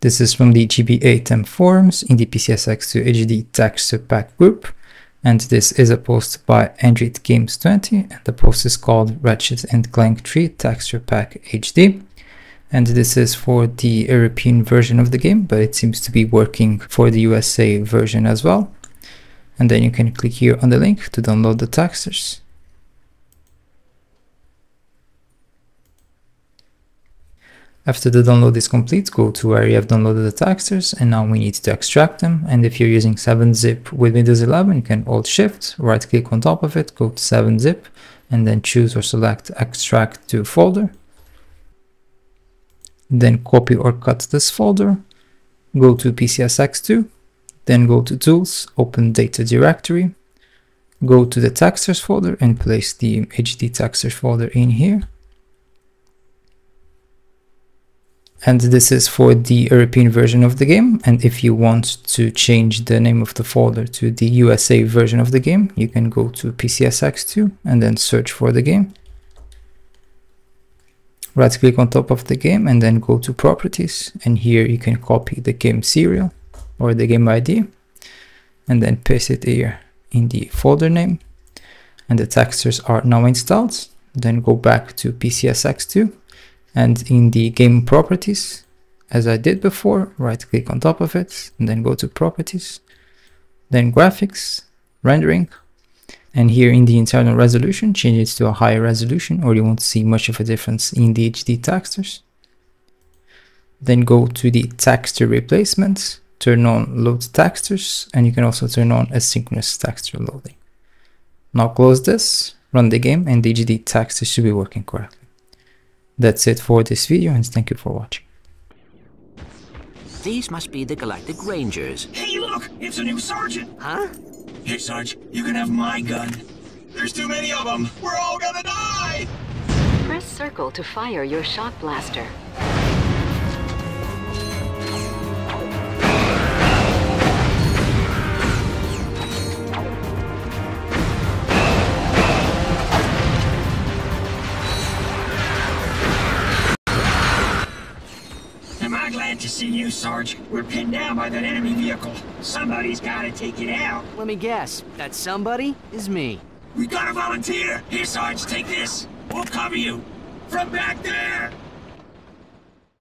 This is from the GBAtemp forums in the PCSX2 HD texture pack group. And this is a post by Android Games 20 and the post is called Ratchet and Clank 3 Texture Pack HD. And this is for the European version of the game, but it seems to be working for the USA version as well. And then you can click here on the link to download the textures. After the download is complete, go to where you have downloaded the textures and now we need to extract them. And if you're using 7-zip with Windows 11, you can Alt Shift, right click on top of it, go to 7-zip and then choose or select extract to folder. Then copy or cut this folder, go to PCSX2, then go to tools, open data directory, go to the textures folder and place the HD textures folder in here and this is for the European version of the game. And if you want to change the name of the folder to the USA version of the game you can go to PCSX2 and then search for the game. Right click on top of the game and then go to properties. And here you can copy the game serial or the game ID and then paste it here in the folder name. And the textures are now installed. Then go back to PCSX2 and in the game properties as I did before right click on top of it and then go to properties then graphics rendering and here in the internal resolution change it to a higher resolution or you won't see much of a difference in the HD textures. Then go to the texture replacement turn on load textures and you can also turn on asynchronous texture loading. Now close this run the game and the HD texture should be working correctly that's it for this video and thank you for watching. These must be the Galactic Rangers. Hey, look! It's a new sergeant! Huh? Hey, Sarge, you can have my gun. There's too many of them! We're all gonna die! Press circle to fire your shock blaster. Glad to see you, Sarge. We're pinned down by that enemy vehicle. Somebody's gotta take it out. Let me guess. That somebody is me. We gotta volunteer. Here, Sarge, take this. We'll cover you. From back there!